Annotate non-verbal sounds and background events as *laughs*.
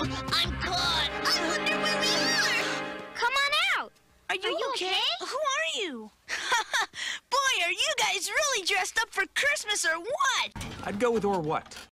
I'm caught. I wonder where we are. Come on out. Are you, you okay? okay? Who are you? *laughs* Boy, are you guys really dressed up for Christmas or what? I'd go with or what?